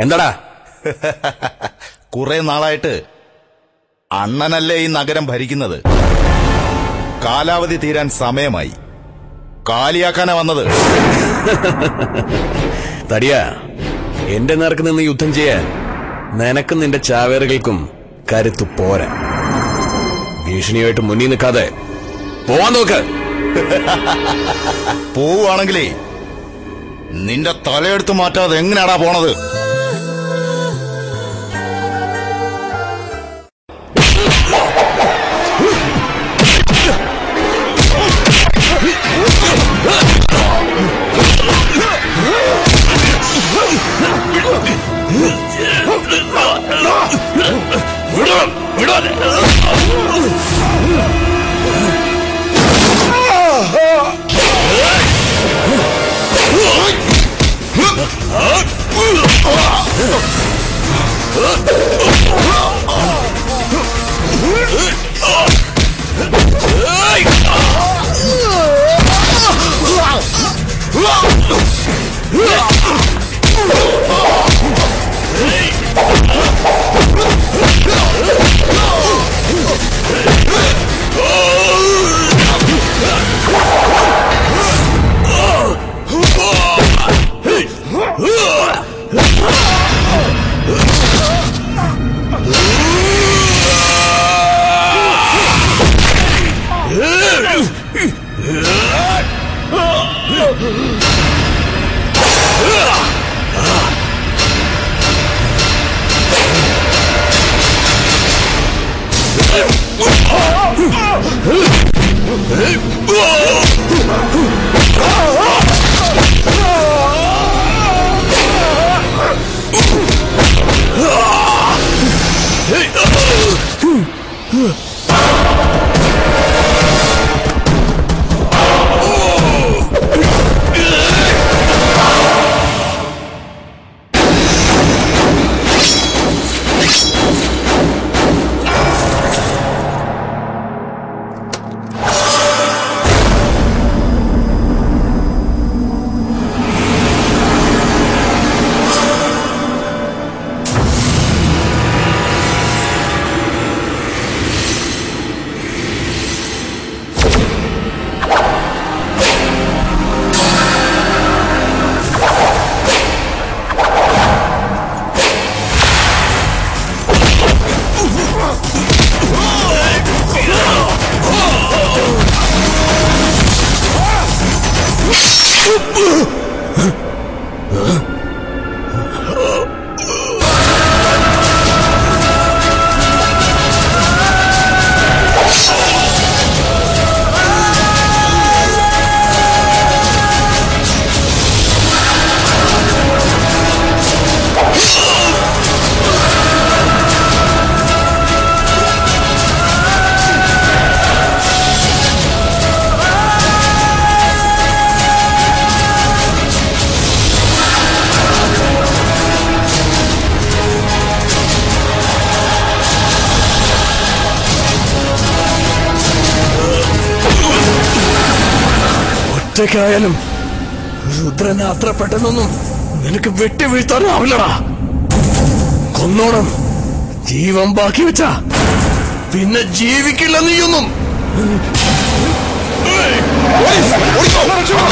എന്താടാ? കുറെ നാളായിട്ട് അണ്ണനല്ലേ ഈ നഗരം ഭരിക്കുന്നത്? കാലാവധി തീരാൻ സമയമായി. കാലിയാക്കാനാ വന്നത്. തടിയാ എന്റെ നേർക്ക് നിന്ന് യുദ്ധം ചെയ്യാൻ നിനക്കും നിന്റെ ചാവേറുകൾക്കും കരുത്തു പോരാ. ഭീഷണിയായിട്ട് മുന്നിൽ നിൽക്കാതെ പോവാൻ നോക്ക്. പോവുകയാണെങ്കിലേ നിന്റെ തലയെടുത്ത് മാറ്റാതെ എങ്ങനെയാടാ പോണത്? 으아! Oh! Uh, uh. ഒറ്റയ്ക്കായാലും രുദ്രനെ അത്ര പെട്ടെന്നൊന്നും നിനക്ക് വെട്ടി വീഴ്ത്താനാവില്ലടാ കൊന്നോണം. ജീവൻ ബാക്കി വെച്ച. പിന്നെ ജീവിക്കില്ല നീയൊന്നും. ഓടിക്കോ.